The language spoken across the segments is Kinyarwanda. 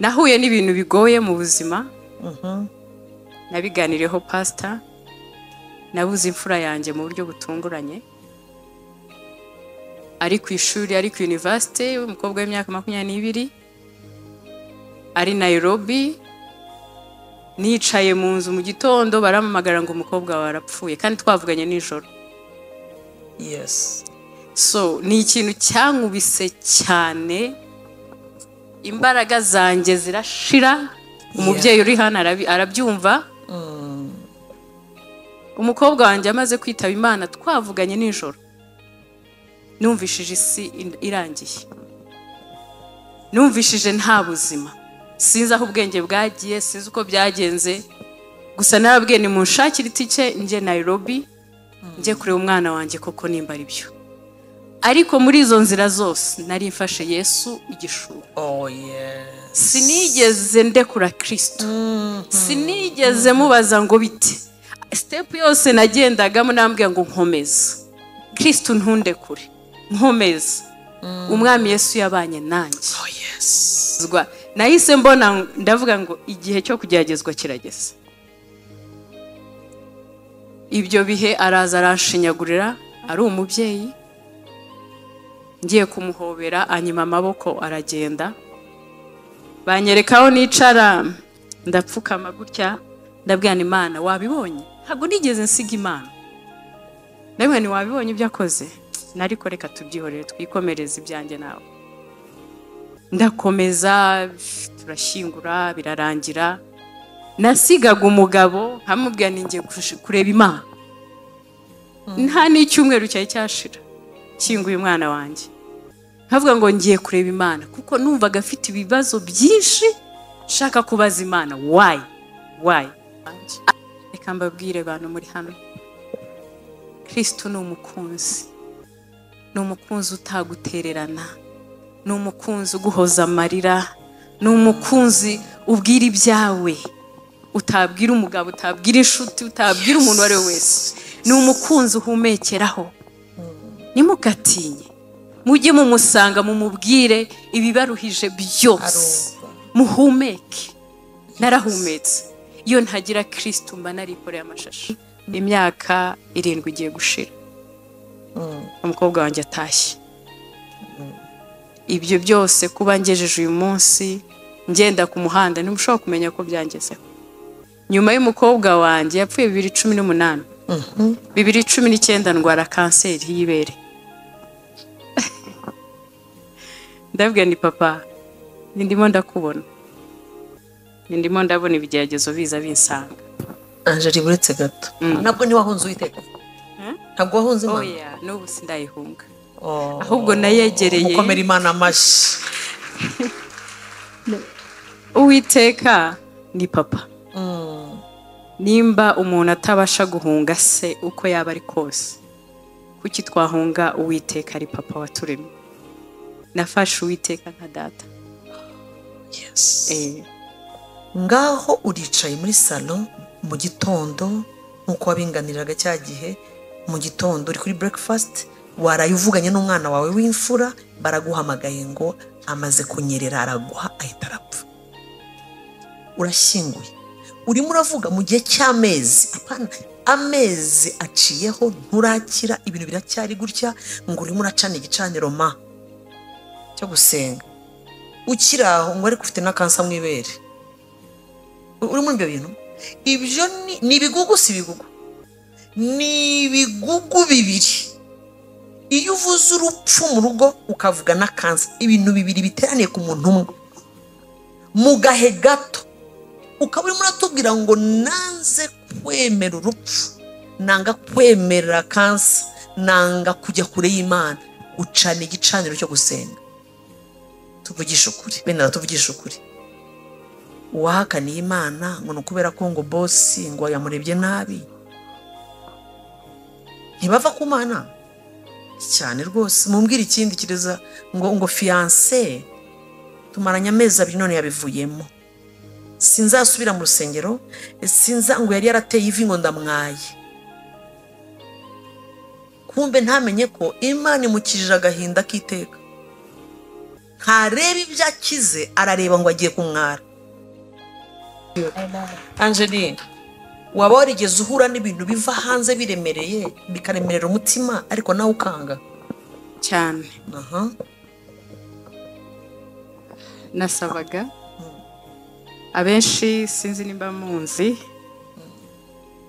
nahuye n'ibintu bigoye mu buzima. Mhm. nabiganiriyeho pasita nabuze imfura yanjye mu buryo butunguranye. Ari ku ishuri ari ku universite umukobwa w'imyaka makumyabiri. N'ibiri ari Nairobi. Nicaye mu nzu mu gitondo barampamagara ngo umukobwa wawe arapfuye. Kandi twavuganye nijoro. Yes. So ni ikintu cyankubise cyane imbaraga zanjye zirashira. Umubyeyi uri hano arabyumva. Umukobwa wanjye amaze kwitaba imana twavuganye nijoro. Numvishije isi irangiye. Numvishije nta buzima. Sinzi aho ubwenge bwagiye sinzi uko byagenze. Gusa narabwiye ni munshakire itike njye Nairobi. Njye kureba umwana wanjye koko nimba ari byo ariko muri izo nzira zose nari mfashe yesu igishura oh yes. Sinigeze ndekura kirisito sinigeze mubaza ngo bite. Sitepu yose nagendagamo nambwira ngo nkomeza kirisito ntundekure nkomeza umwami yesu yabanye nanjye. Oh nahise mbona ndavuga ngo igihe cyo kugeragezwa kirageze. Ibyo bihe araza aranshinyagurira ari umubyeyi ngiye kumuhobera anyima amaboko aragenda. Banyereka aho nicara ndapfukama gutya ndabwira imana wabibonye? Ntabwo nigeze nsiga imana. Ndabwira ni wabibonye ibyo akoze? Nariko reka tubyihorere twikomereze ibyanjye nawe. Ndakomeza turashyingura birarangira. Nasigaga umugabo nkamubwira ni ngiye kush- kureba imana. Nta n'icyumweru cyari cyashira. Kinguye umwana wanjye nkavuga ngo ngiye kureba imana kuko numvaga afite ibibazo byinshi nshaka kubaza imana. Wayi wayi reka mbabwire abantu muri hano kirisito ni umukunzi. Ni umukunzi utagutererana. Ni umukunzi uguhoza amarira. Ni umukunzi ubwira ibyawe. Utabwira umugabo utabwira inshuti utabwira umuntu uwo ari we wese. Ni umukunzi uhumekeraho. Ntimugatinye mujye mumusanga mumubwire ibibaruhije byose. Muhumeke. Narahumetse. Iyo ntagira kirisito mba narikoreye amashashi imyaka irindwi igiye gushira. Umukobwa wanjye atashye. Ibyo byose kuba ngejeje uyu munsi ngenda ku muhanda ntimushobora kumenya ko byangezeho. Nyuma y'umukobwa wanjye yapfuye bibiri cumi n'umunani. Bibiri cumi n'icyenda ndwara kanseri y'ibere. Ndabwira ni papa ndimo ndakubona. Ndimo ndabona ibigeragezo biza binsanga. Angeli buretse gato. Ntabwo ntiwahunze uwiteka? Ntabwo wahunze imana? Oya n'ubu sindayihunga. Oh. ahubwo nayegereye. Mukomere imana amashyi uwiteka ni papa nimba umuntu atabasha guhunga se uko yaba ari kose kuki twahunga uwiteka ari papa waturemye? Nafashe uwiteka nka data. Yes. Eh, ngaho uricaye muri salo mu gitondo nk'uko wabinganiraga cya gihe mu gitondo uri kuri breakfast waraye uvuganye n'umwana wawe w'imfura baraguhamagaye ngo amaze kunyerera araguha ahita arapfa. Urashyinguye. Urimo uravuga mu gihe cy'amezi. Amezi aciyeho nturakira ibintu biracyari gutya ngo urimo uracana igicaniro ma? Cyo gusenga. Ukiri aho ngo ariko ufite na kansa mu ibere. Uri muri ibyo bintu? Ibyo ni ibigugu si ibigugu? Ni ibigugu bibiri. Iyo uvuze urupfu mu rugo ukavuga na kansa. Ibintu bibiri biteraniye ku muntu umwe. Mu gahe gato ukaba urimo uratubwira ngo nanze kwemera urupfu nanga kwemera kansa nanga kujya kure y'imana. Ucana igicaniro cyo gusenga. Tuvugisha ukuri. Bene tuvugisha ukuri. Uwahakaniye imana ngo ni ukubera ko ngo bosi ngo yamurebye nabi. Ntibava ku mana. Cyane rwose. Mumbwire ikindi kireza ngo ngo fiyanse tumaranye amezi abiri none yabivuyemo. Sinzasubira mu rusengero sinza ngo yari yarateye ivi ngo ndamwaye. Kumbe ntamenye ko imana imukijije agahinda k'iteka. Ntareba ibyo akize arareba ngo agiye kumwara. Angeline waba warigeze uhura n'ibintu biva hanze biremereye bikaremerera umutima ariko nawe ukanga? Cyane. Nasabaga abenshi sinzi nimba munzi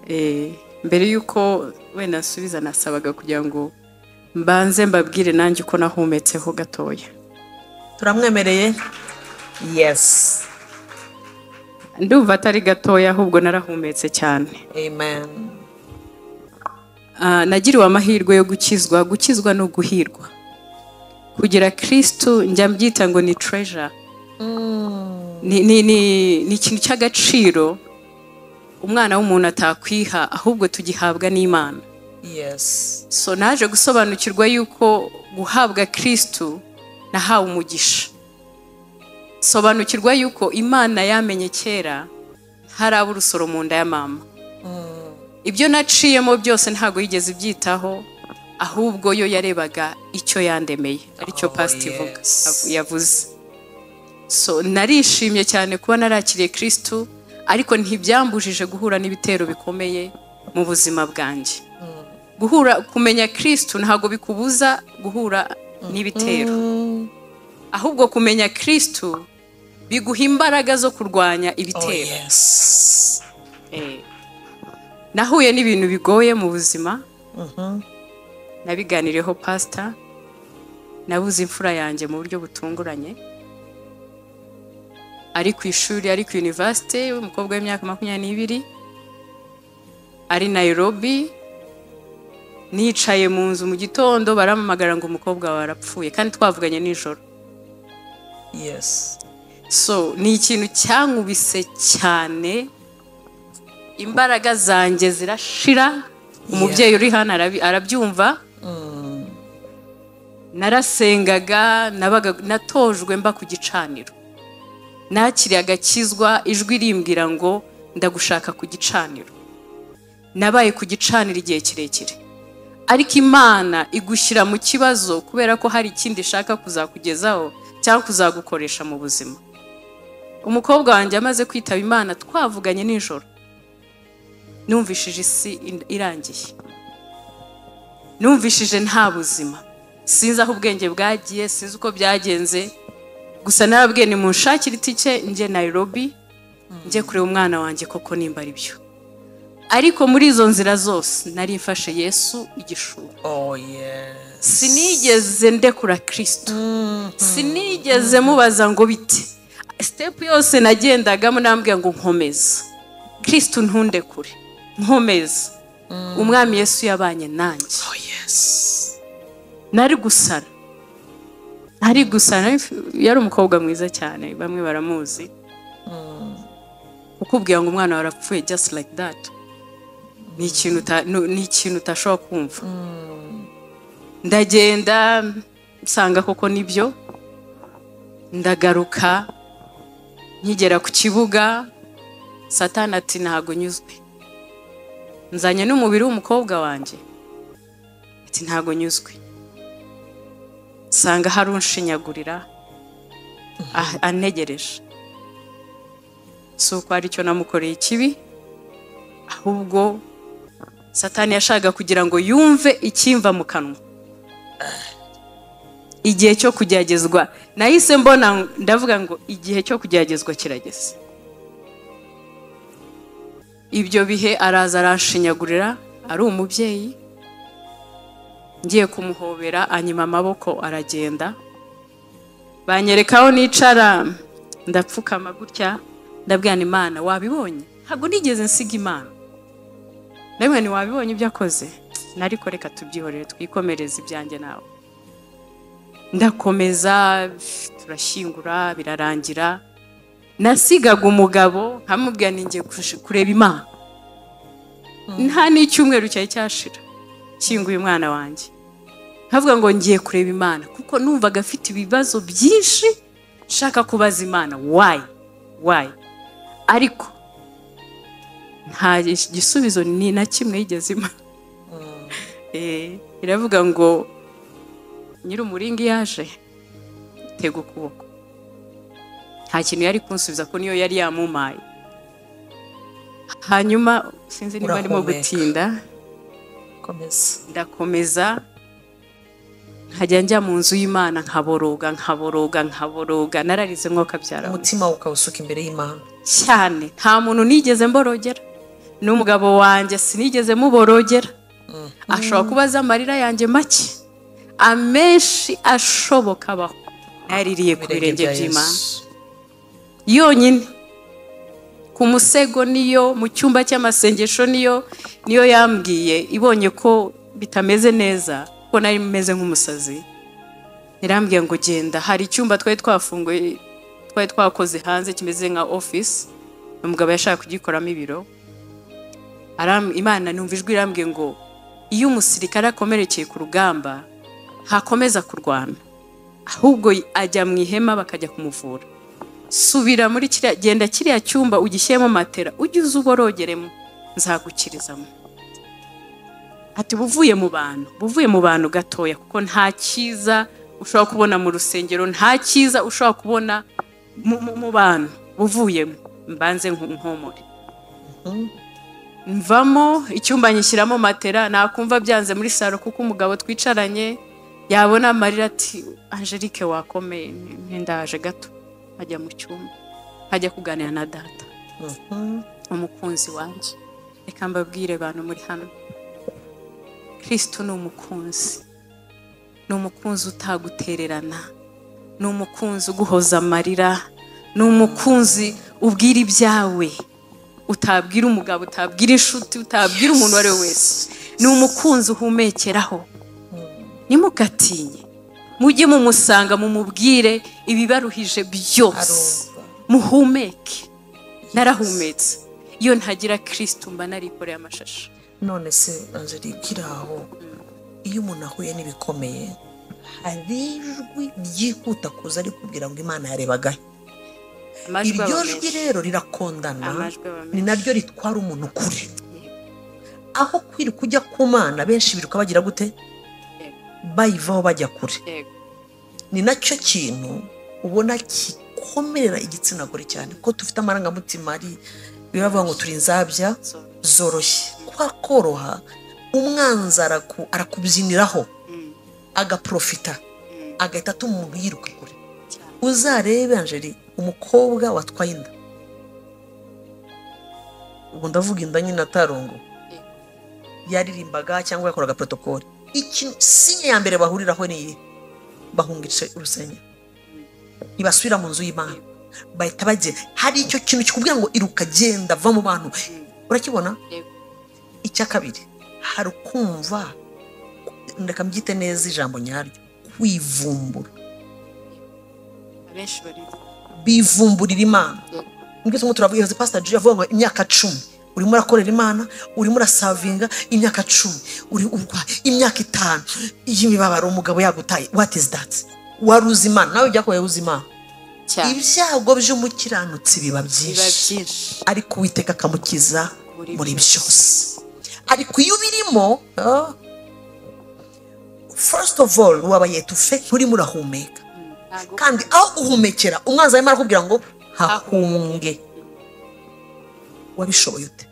Eh, mbere y'uko wenda nsubiza nasabaga kugira ngo mbanze mbabwire nanjye uko nahumetseho gatoya. Turamwemereye? Yesi ndumva atari gatoya ahubwo narahumetse cyane. Amen. Ah, nagiriwe amahirwe yo gukizwa. Gukizwa ni uguhirwa. Kugira kirisitu njya mbyita ngo ni treasure. Ni, ni, ni, ni ikintu cy'agaciro umwana w'umuntu atakwiha ahubwo tugihabwa n'imana. So naje gusobanukirwa yuko guhabwa kirisitu nahawe umugisha. Sobanukirwa yuko imana yamenye kera haraba urusoro mu nda ya mama. Ibyo naciyemo byose ntabwo yigeze ibyitaho ahubwo yo yarebaga icyo yandemeye ari cyo Oh, pasiti ivuga yavuze. So narishimye cyane kuba narakiriye kirisitu ariko ntibyambujije guhura n'ibitero bikomeye mu buzima bwanjye. Guhura kumenya kirisitu ntabwo bikubuza guhura n'ibitero. Ahubwo kumenya kirisitu biguha imbaraga zo kurwanya oh ibitero yesi Eh, nahuye n'ibintu bigoye mu buzima. Nabiganiriyeho pasita nabuze imfura yanjye mu buryo butunguranye. Ari ku ishuri ari ku universite umukobwa w'imyaka makumyabiri n'ibiri ari Nairobi nicaye mu nzu mu gitondo barampamagara ngo umukobwa wawe arapfuye kandi twavuganye nijoro. Yesi so ni ikintu cyankubise cyane imbaraga zanjye zirashira umubyeyi uri hano arabyumva. Narasengaga nabaga natojwe mba ku gicaniro. Nakiriye agakizwa ijwi rimbwira ngo ndagushaka ku gicaniro. Nabaye ku gicaniro igihe kirekire. Ariko imana igushyira mu kibazo kubera ko hari ikindi ishaka kuzakugezaho cyangwa kuzagukoresha mu buzima. Umukobwa wanjye amaze kwitaba imana twavuganye nijoro. Numvishije isi irangiye. Numvishije nta buzima. Sinzi aho ubwenge bwagiye sinzi uko byagenze. Gusa narabwiye ni munshakire itike njye Nairobi njye kureba umwana wanjye koko nimba ari byo ariko muri izo nzira zose nari mfashe yesu igishura. Oh sinigeze ndekura kirisitu sinigeze mubaza ngo bite. Sitepu yose nagendagamo nambwira ngo nkomeza kirisitu ntundekure nkomeza umwami yesu yabanye nanjye. Oh nari gusara. Nari gusara yari umukobwa mwiza cyane bamwe baramuzi. Kukubwira ngo umwana wawe arapfuye just like that. Ni ikintu utashobora kumva. Ndagenda nsanga koko ni byo. Ndagaruka nkigera ku kibuga satani ati ntabwo nyuzwe. Nzanye n'umubiri w'umukobwa wanjye. Ati ntabwo nyuzwe. Nsanga hari unshinyagurira ah- antegereje si uko ari cyo namukoreye ikibi ahubwo satani yashakaga kugira ngo yumve ikimva mu kanwa. Igihe cyo kugeragezwa nahise mbona ndavuga ngo igihe cyo kugeragezwa kirageze. Ibyo bihe araza aranshinyagurira ari umubyeyi ngiye kumuhobera anyima amaboko aragenda. Banyereka aho nicara ndapfukama gutya ndabwira imana wabibonye? Ntabwo nigeze nsiga imana. Ndabwira ni wabibonye ibyo akoze? Nariko reka tubyihorere twikomereze ibyanjye nawe. Ndakomeza turashyingura birarangira. Nasigaga umugabo nkamubwira ni ngiye kush- kureba imana. Nta n'icyumweru cyari cyashira. Nshyinguye umwana wanjye nkavuga ngo ngiye kureba imana kuko numvaga afite ibibazo byinshi nshaka kubaza imana. Wayi wayi ariko nta gisubizo ni na kimwe yigeze imana Eh, iravuga ngo nyir'umuringa yaje tega ukuboko. Nta kintu yari kunsubiza ko niyo yari yamumaye. Hanyuma sinzi niba Urahumeka. gutinda. Ndakomeza. Nkajya njya mu nzu y'imana nkaboroga nkaboroga nkaboroga. Nararize mwuka byara umutima ukawusuka imbere y'imana. Cyane. Nta muntu nigeze mborogera. N'umugabo wanjye sinigeze muborogera. Ashobora kuba azi amarira yanjye make. Amenshi ashoboka abaho naririye ku birenge by'imana. Yonyine. Ku musego niyo mu cyumba cy'amasengesho niyo niyo yambwiye ibonye ko bitameze neza ko nari meze nk'umusazi. Irambwiye ngo genda. Hari icyumba twari twafunguye twari twakoze hanze kimeze nka office umugabo yashaka kugikoramo ibiro. Imana numva ijwi irambwiye ngo iyo umusirikare akomerekeye ku rugamba ntakomeza kurwana. Ahubwo ajya mu ihema bakajya kumuvura. Subira muri kiriya genda kiriya cyumba ugishyiremo matera ujye uza uborogeremo. Nzagukirizamo ati buvuye mu bantu buvuye mu bantu gatoya kuko nta cyiza ushobora kubona mu rusengero nta cyiza ushobora kubona mu, bantu. Buvuyemo. Mbanze nkomore. Mvamo icyumba nyishyiramo matera nakumva byanze muri salo kuko umugabo twicaranye yabona amarira ati angelique wakomeye ntindaje gato. Nkajya mu cyumba nkajya kuganira na data. Mhm. umukunzi wanjye reka mbabwire abantu muri hano. Kirisito ni umukunzi. Ni umukunzi utagutererana. Ni umukunzi uguhoza amarira. Ni umukunzi ubwira ibyawe. Utabwira umugabo utabwira inshuti utabwira umuntu uwo ari we wese. Ni umukunzi uhumekeraho. Ntimugatinye mujye mumusanga mumubwire ibibaruhije byose. Muhumeke. Narahumetse. Iyo ntagira kirisito mba narikoreye amashashi none se angelique aho iyo umuntu ahuye n'ibikomeye hari ijwi ryihuta kuza rikubwira ngo imana yarebaga iryo jwi rero rirakondana ni naryo ritwara umuntu kure. Aho kwiruka ujya ku mana benshi biruka bagira gute? Bayivaho bajya kure. Ni na cyo kintu ubona gikomerera igitsina gore cyane ko dufite amarangamutima ari biravuga ngo turi inzabya zoroshye. Kwa koroha umwanzi araku- arakubyiniraho mm, agaprofita mm, agahita atuma umuntu yiruka kure. Uzarebe angeli umukobwa watwaye inda. Ubwo ndavuga inda nyine atarongo. Yaririmbaga cyangwa yakoraga protokole ikintu sinye ya mbere bahuriraho ni iyi bahunga urusengero ntibasubira mu nzu y'imana. Bahita bagenda hari icyo kintu kikubwira ngo iruka genda va mu bantu. Urakibona? Icya kabiri hari ukumva ndeka mbyite neza ijambo nyaryo kwivumbura. Bivumburira imana. Mbese ngo turabwira pasita juri avuga ngo imyaka cumi. Urimo urakorera imana urimo urasavinga imyaka cumi uri imyaka itanu. Y'imibabaro umugabo yagutaye what is that? Wari uzi imana? Nawe byakorewe uzi imana? Ibyago by'umukiranutsi biba byinshi. Ariko uwiteka akamukiza Muri byose. ariko iyo ubirimo first of all waba yetufe nturimo urahumeka. Mm, kandi aho guhumekera umwanzi arimo arakubwira ngo hahunge. Wabishoboye ute?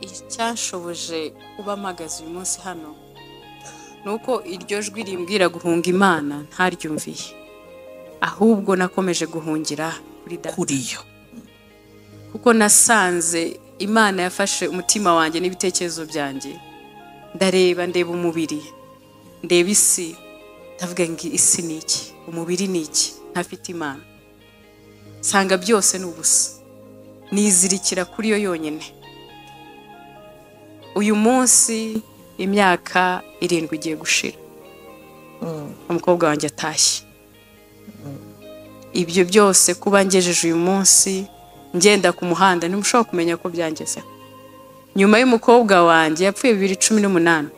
Icyashoboje kuba mpagaze uyu munsi hano ni uko iryo jwi rimbwira guhunga imana ntaryumviye. Ahubwo nakomeje guhungira kuri data. Kuri yo. Kuko nasanze imana yafashe umutima wanjye n'ibitekerezo byanjye. Ndareba ndeba umubiri. Ndeba isi. Ndavuga ngo isi ni iki? Umubiri ni iki? Ntafite imana. Nsanga byose ni ubusa. Nizirikira kuri yo yonyine. Uyu munsi imyaka irindwi igiye gushira. Umukobwa wanjye atashye. Ibyo byose kuba ngejeje uyu munsi ngenda ku muhanda ntimushobora kumenya ko byangezeho nyuma y'umukobwa wanjye yapfuye bibiri cumi n'umunani.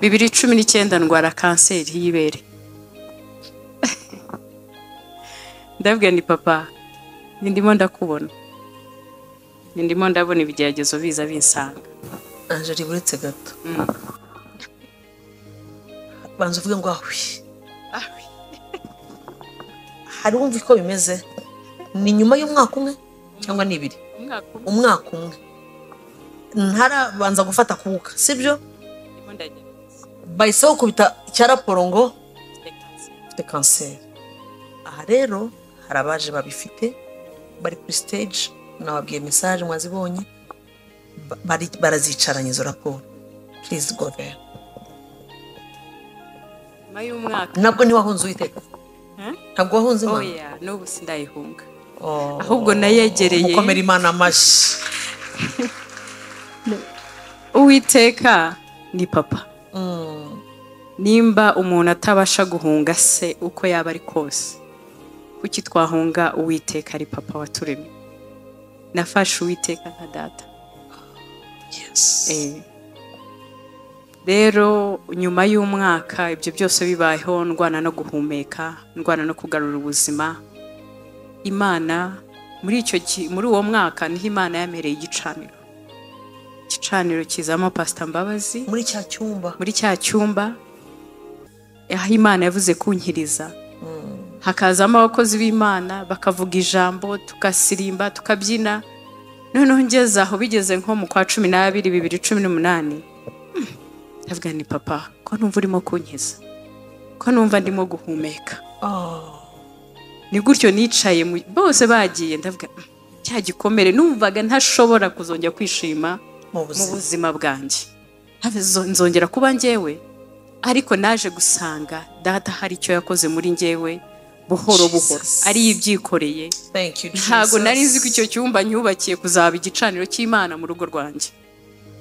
Bibiri cumi n'icyenda ndwara kanseri y'ibere. Ndabwira ni papa ndimo ndakubona. Ndimo ndabona ibigeragezo biza binsanga. Angeli buretse gato. Banza uvuge ngo ahwi hari wumva uko bimeze? Ni nyuma y'umwaka umwe cyangwa ni ibiri? Umwaka umwe. Ntarabanza gufata kuka sibyo? Ndimo ndagerageza bahise bakubita icya raporo ngo ufite kanseri. Aha rero hari abaje babifite bari kuri stage. Nababwiye mesaje mwazibonye. Barazicaranye izo raporo please go there nyuma y'umwaka. Ntabwo ntiwahunze uwiteka? Ntabwo wahunze imana? Oya n'ubu sindayihunga. Oh. ahubwo nayegereye. Mukomere imana amashyi uwiteka ni papa. Mm. nimba umuntu atabasha guhunga se uko yaba ari kose kuki twahunga uwiteka ari papa waturemye nafashe uwiteka nka data. Yes. Eh. rero nyuma y'umwaka ibyo byose bibayeho ndwana no guhumeka ndwana no kugarura ubuzima. Imana muri icyo muri uwo mwaka ni ho imana yamereye igicaniro. Igicaniro kizamo pasita mbabazi. Muri cya cyumba. Muri cya cyumba aho imana yavuze kunkiriza hakazamo abakozi b'imana bakavuga ijambo tugasirimba tukabyina. Noneho ngeze aho bigeze nko mu kwa cumi n'abiri bibiri cumi n'umunani. Hmm, ndavuga ni papa ko numva urimo kunkiza ko numva ndimo guhumeka? Oh. ni gutyo nicaye bose bagiye ndavuga "Hmm, cya gikomere. Numvaga ntashobora kuzongera kwishima mu buzima. bwanjye. Nzongera kuba njyewe ariko naje gusanga data hari icyo yakoze muri njyewe. Buhoro buhoro. Ari ibyikoreye. Ntabwo nari nzi ko icyo cyumba nyubakiye kuzaba igicaniro cy'imana mu rugo rwanjye.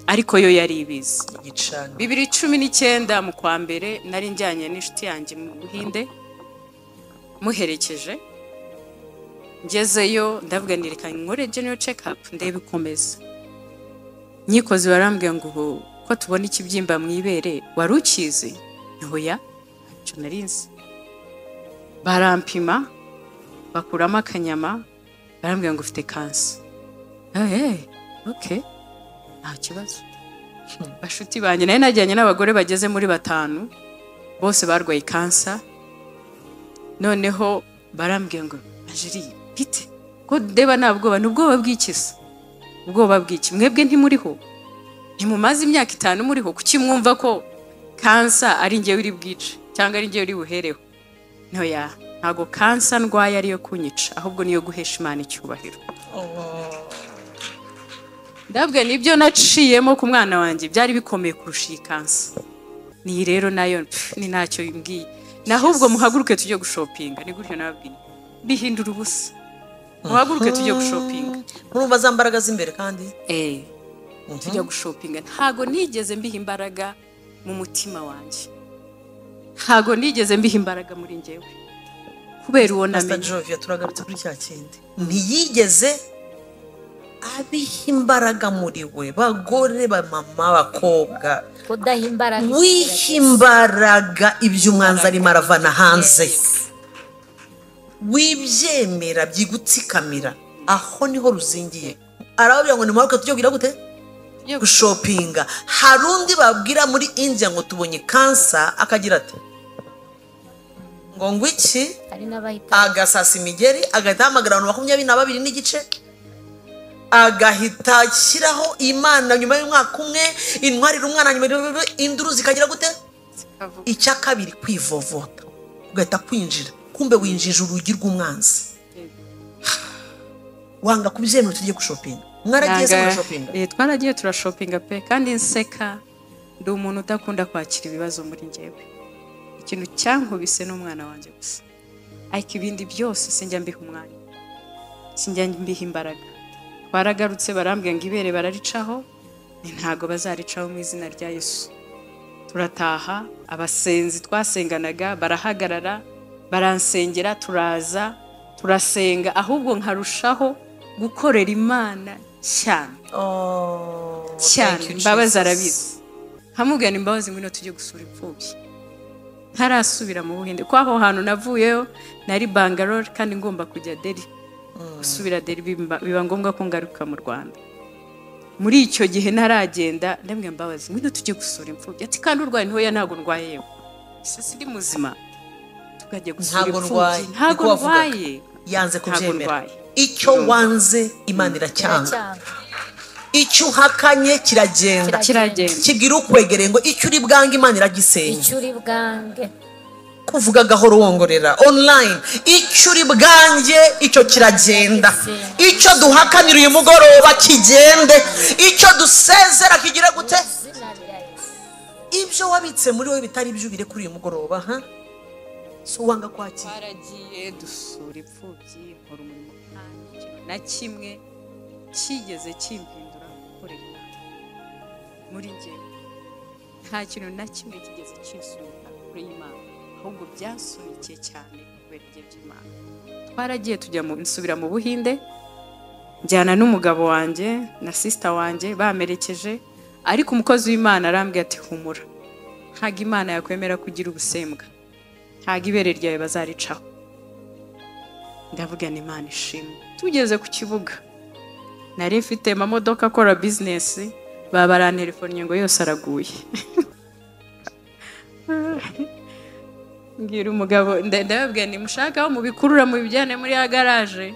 Ariko yo yari ibizi. Bibiri cumi n'icyenda mu kwa mbere nari njyanye n'inshuti yanjye mu buhinde muherekeje. Ngezeyo ndavuga ni reka nkore general check up ndebe ikomeza nyikozi barambwira ngo ubu ko tubona ikibyimba mu ibere wari ukizi? Ntoya ntacyo nari nzi. Barampima bakuramo akanyama barambwira ngo ufite kansa eee oke nta kibazo. Bashuti banjye nari najyanye n'abagore bageze muri batanu bose barwaye kansa noneho barambwira ngo ajiri bite ko ndeba nta bwoba ni ubwoba bw'ikisa ubwoba bw'iki? Mwebwe ntimuriho? Ntimumaze imyaka itanu muriho? Kuki mwumva ko kansa ari njyewe uri bwice cyangwa ari njyewe uri buhereho? Ntoya ntabwo kansa ndwaye ariyo kunyica ahubwo niyo guhesha imana icyubahiro. Ndabwe ni byo naciyemo ku mwana wanjye byari bikomeye kurusha iyi kansa ni rero na yo ni ntacyo bimbwiye nahubwo muhaguruke tujye gushopinga ni gutyo nababwiye. Bihindura ubusa. Muhaguruke tujye gushopinga. Murumva za mbaraga z'imbere kandi? Eh tujya gushopinga. Ntago nigeze mbiha imbaraga mu mutima wanjye. Ntago nigeze mbiha imbaraga muri njyewe kubera uwo pasita namenye. Jovia turagarutse kuri cya kindi. Ntiyigeze abiha imbaraga muri we. Bagore bamama bakobwa. Kudaha imbaraga. Wiha imbaraga ibyo umwanzi arimo aravana hanze. Wibyemera byigutsikamira. Aho ni ho ruzingiye. Arababwira ngo nimuharuke tujye kugira gute gushopinga. Hari undi babwira muri india ngo tubonye kansa akagira ati ngo ngo iki? Agasasa imigeri agahita ahamagara abantu makumyabiri na babiri n'igice agahita ashyiraho imana nyuma y'umwaka umwe intwarira umwana nyuma induru zikagira gute? Icya kabiri kwivovota. Ugahita kwinjira. Kumbe winjije urugi rw'umwanzi. Wanga kubyemera tujye gushopinga. Nanga- murashopinga eh, twaragiye turashopinga pe kandi nseka ndi umuntu udakunda kwakira ibibazo muri njyewe. Ikintu cyankubise n'umwana wanjye gusa. Ariko ibindi byose sinjya mbiha umwanya. Sinjya mbiha imbaraga. Twaragarutse barambwira ngo ibere bararicaho ni ntago bazaricaho mu izina rya yesu. Turataha abasenzi twasenganaga barahagarara baransengera turaza turasenga ahubwo nkarushaho gukorera imana. Cyane Oh, cyane imbabazi arabizi. Nkamubwira ni imbabazi ngwino tujye gusura imfubyi ntarasubira mu buhinde. Ko aho hantu navuyeyo nari bangalore kandi ngomba kujya deri gusubira deri biba ngombwa ko ngaruka mu rwanda. Muri icyo gihe ntaragenda ndabwira mbabazi ngwino tujye gusura imfubyi ati kandi urwaye ntoya ntabwo ndwaye yewe ese sindi muzima. Tukajya gusura imfubyi ntabwo ndwaye yanze kubyemera. Icyo wanze imana iracyanga. Kiracyanga icyo uhakanye kiragenda. Kibwira ukwegereye ngo icyo uri bwange imana iragisenya. Icyo uri bwange. Kuvuga gahoro wongorera. Online. Icyo uri bwange icyo kiragenda. Icyo duhakanira uyu mugoroba kigende. Icyo dusezera kigira gute? Ibyo wabitse muri wowe bitari ibyo ubire kuri uyu mugoroba ha? Si uwanga kwakira. Twaragiye dusura imfubyi na kimwe kigeze kimpindura gukorera imana muri njye nta kintu na kimwe kigeze kinsunika kuri imana ahubwo byasunikiye cyane kubera ibyo by'imana. Twaragiye tujya mu nsubira mu buhinde njyana n'umugabo wanjye na sisita wanjye bamerekeje ariko umukozi w'imana arambwira ati humura. Ntabwo imana yakwemera kugira ubusembwa. Ntabwo ibere ryawe bazaricaho. Ndavuga ni imana ishimwe. Tugeze ku kibuga. Nari mfite amamodoka akora bizinesi baba barantelefonnye ngo yose araguye. Mbwira umugabo nda- ndababwira ni mushaka aho mubikurura mubijyane muri ya garaje.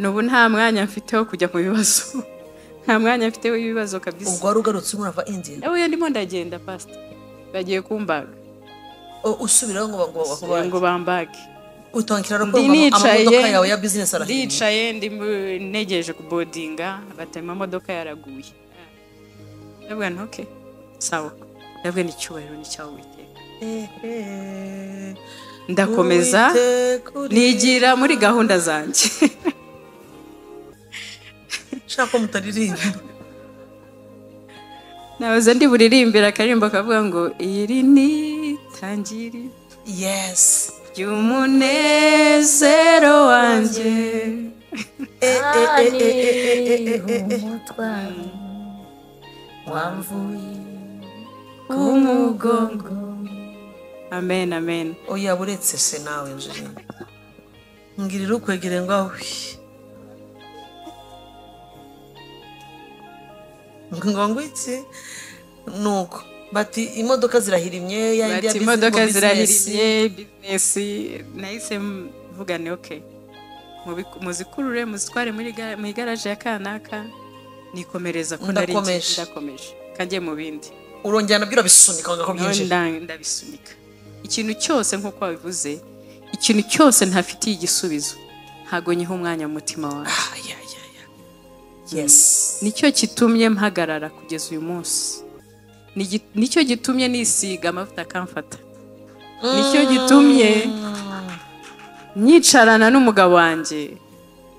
N'ubu nta mwanya mfite wo kujya mu bibazo. Nta mwanya mfite w'ibibazo kabisa. Ubwo wari ugarutse urava india nawe ndimo ndagenda pasita bagiye kumbaga O- usubiraho ngo bambage. Ngo nicaye amamodoka yawe ya bizinesi arahiye ndicaye ntegereje kubodinga bati amamodoka yaraguye. Ndavuga nti oke sawa. Ni icyubahiro ni cyawe witeka ndakomeza nigira muri gahunda zanjye. Shaka ko mutaririmba nahoze ndi buririmbira akaririmbo kavuga ngo iri ni tangiri. Yesi ry'umunezero wanjye umutwaro wamvuye ku mugongo amen amen oya buretse se nawe njirina ngirira ukwegere ngo ahwi ngo ngo iki nuko bati imodoka zirahirimye ya bati imodoka business- zirahirimye bizinesi nahise mvuga ni oke muzikurure muzitware mu igaraje ya kanaka. Nikomereza ko nari Ndakomeje. ngiye- ndakomeje. Kajye mu bindi. Urongera na byo urabisunika ngo nda- ndabisunika. Ikintu cyose nk'uko wabivuze ikintu cyose ntafitiye igisubizo. Ntago nyiha umwanya mu mutima wawe Ah, ni cyo gitumye mpagarara kugeza uyu munsi. Ni cyo gitumye nisiga amavuta akamfata. Nicyo gitumye nyicarana n'umugabo wanjye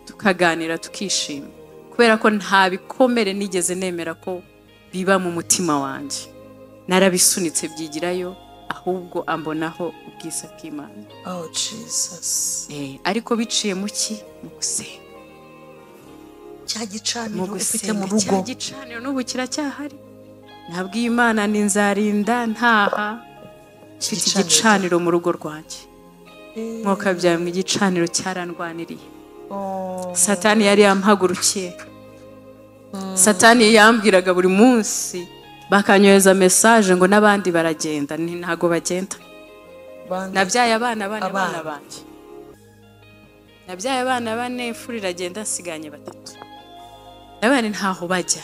tukaganira tukishima. Kubera ko nta bikomere nigeze nemera ko biba mu mutima wanjye. Narabisunitse byigirayo ahubwo ambonaho ubwiza bw'imana. Oh jesus. Eh, ariko biciye mu ki? Mu gusenga cya gicaniro ufite mu rugo. Cya gicaniro n'ubu kiracyahari. Nabwiye imana ni nzarinda ntaha mfite Igicaniro mu rugo rwanjye. Nk'uko byawe mu igicaniro cyarandwaniriye Oh. satani yari yampagurukiye. Satani yambwiraga buri munsi bakanyohereza mesaje ngo n'abandi baragenda. Ntago bagenda. Nabyaye abana bane Abana. banjye nabyaye abana bane imfura iragenda nsiganye batatu. Abana ntaho bajya ntaho bajya.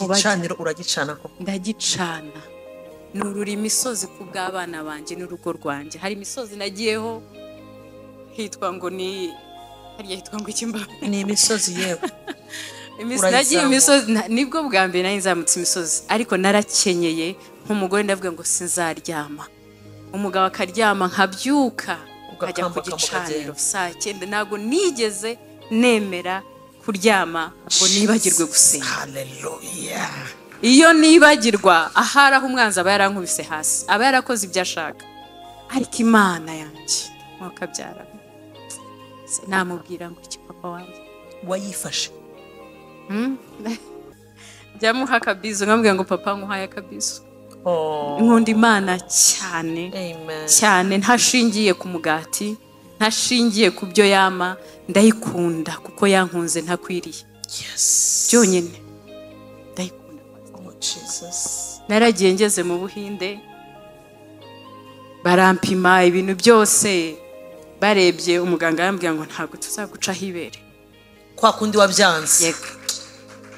Igicaniro uragicana ko ndagicana nurura imisozi ku bw'abana banjye n'urugo rwanjye hari imisozi nagiyeho hitwa ngo ni hariya hitwa ngo iki mba ni imisozi yewe. Nagiye imisozi ni bwo bwa mbere nari nzamutse imisozi ariko narakenyeye nk'umugore ndavuga ngo sinzaryama. Umugabo akaryama nkabyuka nkajya ku gicaniro. saa cyenda ntabwo nigeze nemera kuryama ngo nibagirwe gusenga. Iyo nibagirwa ahari aho umwanzi aba yarankubise hasi aba yarakoze ibyo ashaka. Ariko imana yanjye mwakabyara namubwira ngo iki papa wanjye? Wayifashe. Hmm? jya muha akabizo nkamubwira ngo papa nkuhaye akabizo. Oh. nkunda imana cyane. Amen. Cyane ntashingiye ku mugati. Ntashingiye ku byo yama ndayikunda kuko yankunze ntakwiriye. Yes. Byonyine. Ndayikunda. Oh jesus. Naragiye ngeze mu buhinde barampima ibintu byose barebye umuganga yambwira ngo ntabwo tuzagucaho ibere. Kwa kundi wabyanze.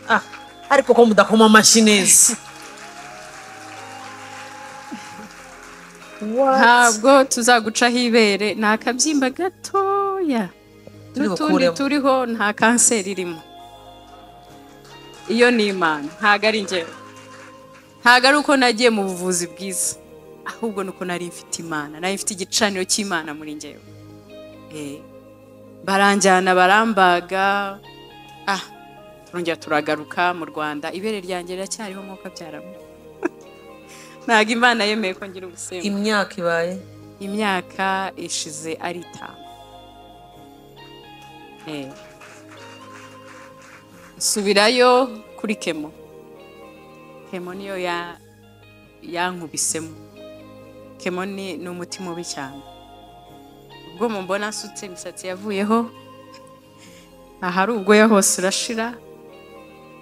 Ah, ariko ko mudakoma amashyi neza. ntabwo tuzagucaho ibere. Ni akabyimba gatoya. Turi n'utundi turiho nta kanseri irimo. Iyo ni imana. Ntabwo ari njyewe ntabwo ari uko nagiye mu buvuzi bwiza. Ahubwo ni uko nari mfite imana. Nari mfite igicaniro cy'imana muri njyewe Eh, baranjyana barambaga. Ah turongera turagaruka mu rwanda. Ibere ryanjye riracyariho nk'uko byaramo ntabwo imana yemeye ko ngira ubusembwa. Imyaka ibaye? Imyaka ishize ari itanu. Eh. nsubirayo kuri kemo. Kemo niyo ya yankubisemo. Kemo ni umuti mubi cyane. Ubwo mumbona asutse imisatsi yavuyeho ahari ubwoya hose urashira.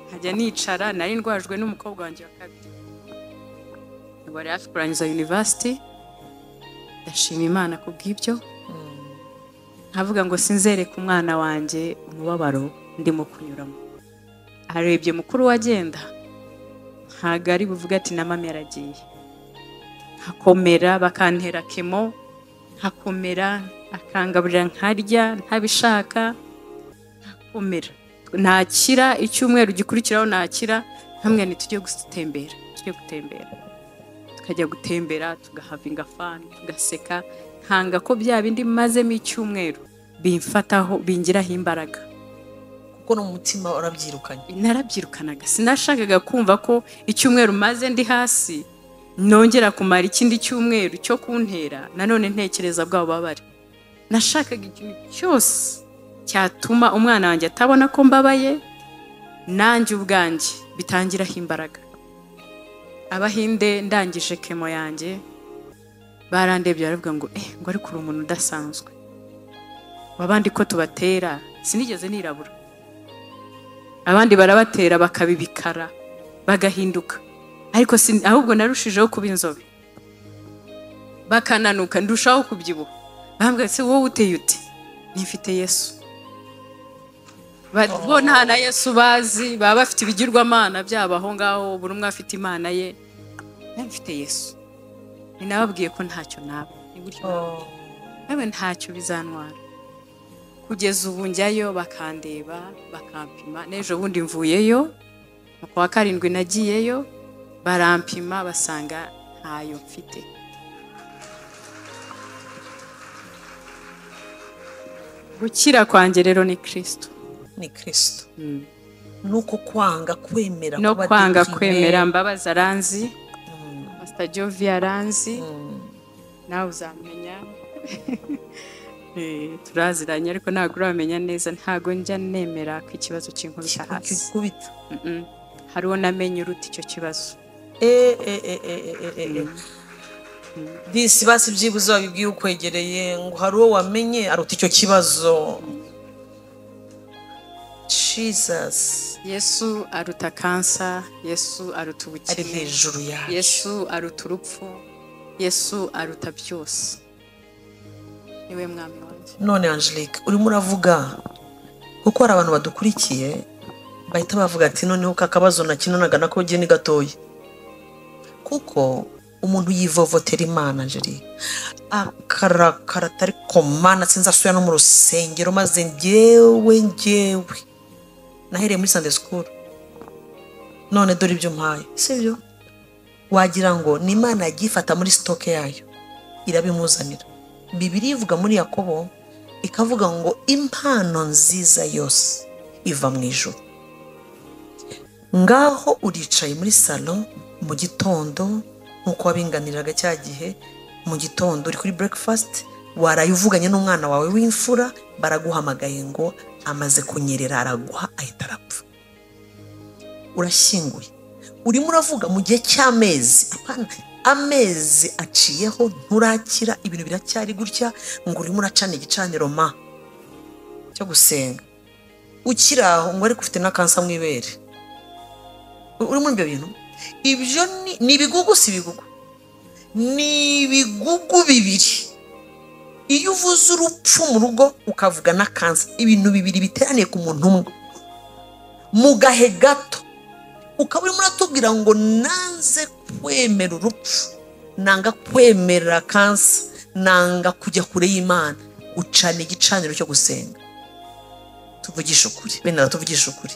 Nkajya nicara nari ndwajwe n'umukobwa wanjye wa kabiri. Wari hafi kurangiza university. Ndashima imana ku bw'ibyo nkavuga ngo sinzereke umwana wanjye umubabaro ndimo kunyuramo. Arebye mukuru wagenda ntabwo ari buvuge ati na mama yaragiye nkakomera bakantera kemo nkakomera akangaburira nkarya ntabishaka nkakomera. Nakira icyumweru gikurikiraho nakira hamwe ntitujye gutembera tujye gutembera. Tukajya gutembera tugahavinga fani tugaseka nkanga ko bya bindi mazemo icyumweru. Bimfataho bingiraho imbaraga. Kuko no mu mutima warabyirukanye narabyirukanaga. Sinashakaga kumva ko icyumweru maze ndi hasi nongera kumara ikindi cyumweru cyo kuntera nanone ntekereza bwa bubabare. Nashakaga ikintu cyose cyatuma umwana wanjye atabona ko mbabaye nanjye ubwanjye bitangiraho imbaraga. Abahinde ndangije kemo yanjye barandebye baravuga ngo eh ngo ariko uri umuntu udasanzwe. Abandi ko tubatera sinigeze nirabura. Abandi barabatera bakaba ibikara bagahinduka. Ariko ahubwo narushijeho kuba inzobe. Bakananuka ndushaho kubyibuha. Bambwira se wowe uteye ute nifite yesu. Bo nta na yesu bazi baba bafite ibigirwamana byabo aho ngaho buri umwe afite imana ye. Mfite yesu. Ni nababwiye ko ntacyo naba. Nawe ntacyo bizantwara. Kugeza ubu njyayo bakandeba bakampima. N'ejo bundi mvuyeyo mu kwa karindwi nagiyeyo barampima basanga ntayo mfite. Gukira kwanjye rero ni kirisito ni kirisito nuko kwanga kwemera no kwanga kwemera mbabazi aranzi pasita jovi aranzi. Nawe uzamenya. Eh, turaziranye ariko ntabwo uramenya neza ntabwo njya nemera ko ikibazo kinkubita hasi. kikubita? Mm-mm. hariho namenye uruta icyo kibazo. Eh, eh, eh, eh, eh, eh, eh. disi basi byibuze wabibwiye ukwegereye ngo hari uwo wamenye aruta icyo kibazo. Jesus. Yesu aruta kansa yesu aruta ari ubukire hejuru yacu. Yesu aruta urupfu yesu aruta byose. Niwe mwami wanjye. None angelique urimo uravuga kuko hari abantu badukurikiye bahita bavuga ati noneho ka kabazo nakinanaga nako ni gatoya. Kuko umuntu yivovotera imana angelique. Akarakara atari komana sinzasubira no mu rusengero maze njyewe njyewe. Nahereye muri sande sikuru none dore ibyo mpaye sibyo? Wagira ngo ni imana yagiye ifata muri sitoke yayo irabimuzanira. Bibiri ivuga muri yakobo ikavuga ngo impano nziza yose iva mu ijoro ngaho uricaye muri salo mu gitondo nk'uko wabinganiraga cya gihe mu gitondo uri kuri breakfast waraye uvuganye n'umwana wawe w'imfura baraguhamagaye ngo amaze kunyerera araguha ahita arapfa. Urashyinguye. Urimo uravuga mu gihe cy'amezi. Amezi aciyeho nturakira ibintu biracyari gutya ngo urimo uracana igicaniro ma. Cyo gusenga. Ukiri aho ngo ariko ufite na kansa mu ibere uri muri ibyo bintu ibyo ni ibigugu si ibigugu? Ni ibigugu bibiri. Iyo uvuze urupfu mu rugo ukavuga na kansa ibintu bibiri biteraniye ku muntu umwe. Mu gahe gato ukaba urimo uratubwira ngo nanze kwemera urupfu. Nanga kwemera kansa nanga kujya kure y'imana. Ucana igicaniro cyo gusenga. Tuvugisha ukuri. Bene tuvugisha ukuri.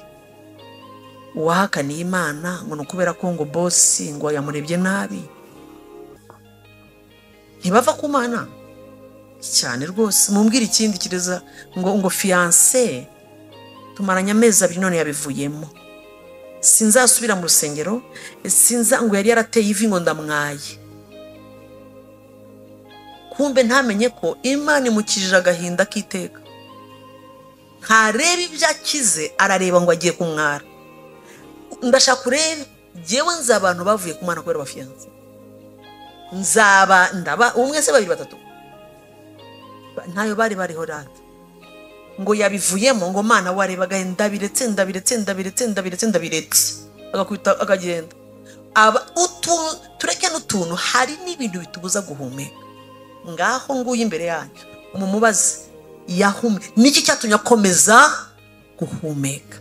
Uwahakaniye imana ngo ni ukubera ko ngo bosi ngo yamurebye nabi. Ntibava ku mana. Cyane rwose. Mumbwire ikindi kireza ngo ngo fiyanse tumaranye amezi abiri none yabivuyemo. Sinzasubira mu rusengero sinza ngo yari yarateye ivi ngo ndamwaye. Kumbe ntamenye ko imana imukijije agahinda k'iteka. Ntareba ibyo akize arareba ngo agiye kumwara. Ndashaka urebe ngewe nzi abantu bavuye ku mwana kubera abafiyanse nzaba ndaba umwe se babiri batatu. Ntayo bari bariho rata ngo yabivuyemo ngo mana warebaga ndabiretse ndabiretse ndabiretse ndabiretse ndabiretse agakubita akagenda. Aba utu tureke n'utuntu hari n'ibintu bitubuza guhumeka. Ngaho nguyu imbere yanyu mumubaze yahume niki cyatumye akomeza guhumeka?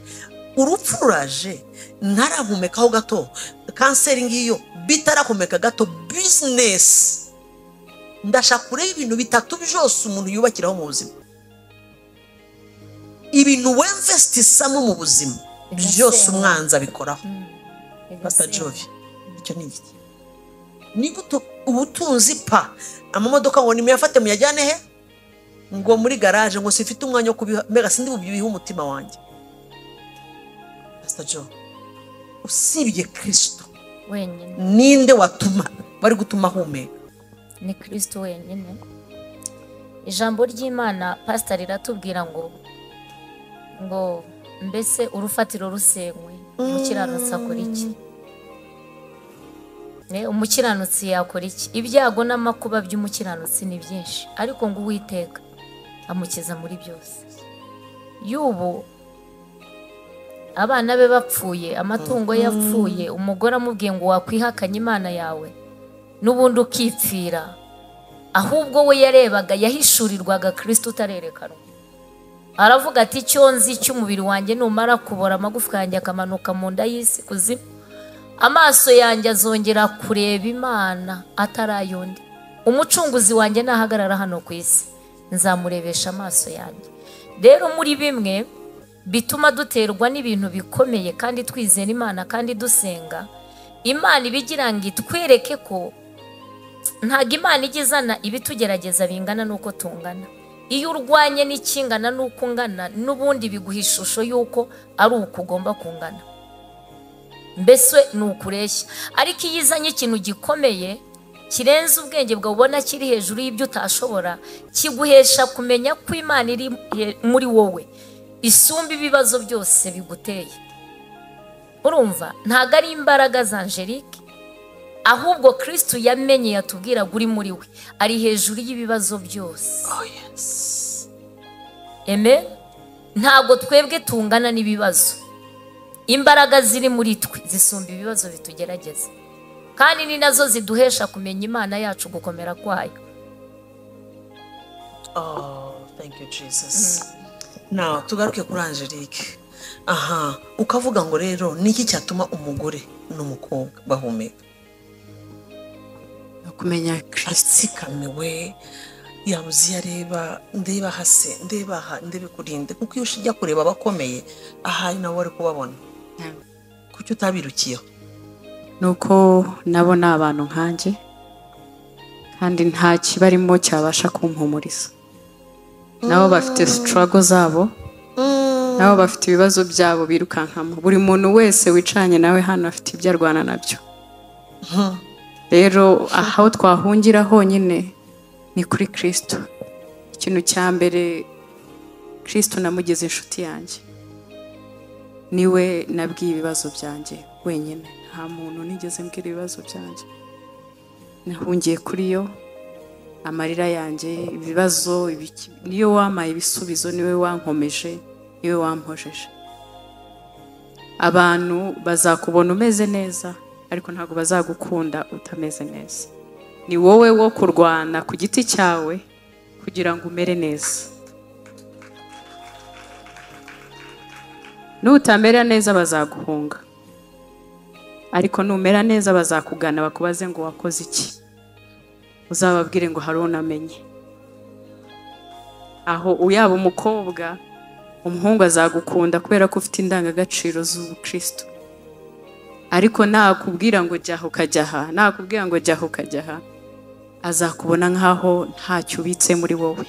Urupfu ruraje ntarahumekaho gato. Kanseri ngiyo bitarahumeka gato. Bizinesi ndashaka kureba ibintu bitatu byose umuntu yubakiraho mu buzima. Ibintu wemvesitisamo mu buzima byose umwanzi abikoraho. Bata jovi icyo ni iki? Niba ubutunzi pa. Amamodoka ngo nimuyafate muyajyane he? Ngo muri garaje ngo sifite umwanya wo kubiha mbega sindi bubihe umutima wanjye. Pasita jo usibye kirisito wenyine. Ninde watuma bari gutuma ahumeka? Ni kirisito wenyine. Ijambo ry'imana pasita riratubwira ngo ngo mbese urufatiro rusenywe umukiranutsi akora iki? Umukiranutsi yakora iki? Ibyago n'amakuba by'umukiranutsi ni byinshi. Ariko ngo uwiteka amukiza muri byose. Y'ubu abana be bapfuye amatungo ye apfuye umugore amubwiye ngo wakwihakanye imana yawe. N'ubundi ukipfira ahubwo we yarebaga yahishurirwaga kirisito utarerekanwa aravuga ati icyo nzi cy'umubiri wanjye numara kubora amagufwa yanjye akamanuka mu nda y'isi kuzimu. Amaso yanjye azongera kureba imana atari ay'undi umucunguzi wanjye nahagarara hano ku isi. Nzamurebesha amaso yanjye. Rero muri bimwe bituma duterwa n'ibintu bikomeye kandi twizera imana kandi dusenga imana iba igira ngo itwereke ko ntabwo imana ijya izana ibitugerageza bingana n'uko tungana. Iyo urwanye n'ikingana n'uko ungana n'ubundi biguha ishusho y'uko ari uko ugomba kungana. Mbese ni ukureshya. Ariko iyo izanye ikintu gikomeye kirenze ubwenge bwawe ubona kiri hejuru y'ibyo utashobora kiguhesha kumenya ko imana iri muri wowe. Isumba ibibazo byose biguteye. Urumva? Ntabwo ari imbaraga za angelique. Ahubwo kirisitu yamenye yatubwiraga uri muri we. Ari hejuru y'ibibazo byose. Eme ntabwo twebwe tungana n'ibibazo. Imbaraga ziri muri twe zisumba ibibazo bitugerageza. Kandi ni na zo ziduhesha kumenya imana yacu gukomera kwayo. Oh, thank you Jesus. Now, tugaruke kuri Angelique. Aha, ukavuga ngo rero niki cyatuma umugore n'umukobwa bahumeka? Kumenya Atsikamiwe, yabuze iyo areba, ndeba hase, ndeba aha, ndebe kurinde. Kuko iyo ujya kureba abakomeye, ahari nawe wari kubabona. Kuki utabirukiyeho? ni uko nabo ni abantu nkanjye kandi nta kibarimo cyabasha kumpumuriza nabo bafite sitarago zabo nabo bafite ibibazo byabo birukankamo buri muntu wese wicaranye nawe hano afite ibyo arwana na byo rero aho twahungira honyine ni kuri kirisito ikintu cya mbere kirisito namugeze inshuti yanjye. Niwe nabwiye ibibazo byanjye wenyine. Nta muntu nigeze mbwira ibibazo byanjye. Nahungiye kuri yo amarira yanjye ibibazo niyo wampaye ibisubizo ni we wankomeje ni we wampojeje abantu bazakubona umeze neza. Ariko ntabwo bazagukunda utameze neza. Ni wowe wo kurwana ku giti cyawe kugira ngo umere neza. Nutamera neza bazaguhunga. Ariko numera neza bazakugana bakubaze ngo wakoze iki? Uzababwire ngo hari unamenye. Aho yaba umukobwa umuhungu azagukunda kubera ko ufite indangagaciro z'ubukristo ariko nakubwira ngo jyaho ukajya aha nakubwira ngo jyaho ukajya aha azakubona nk'aho ntacyo ubitse muri wowe.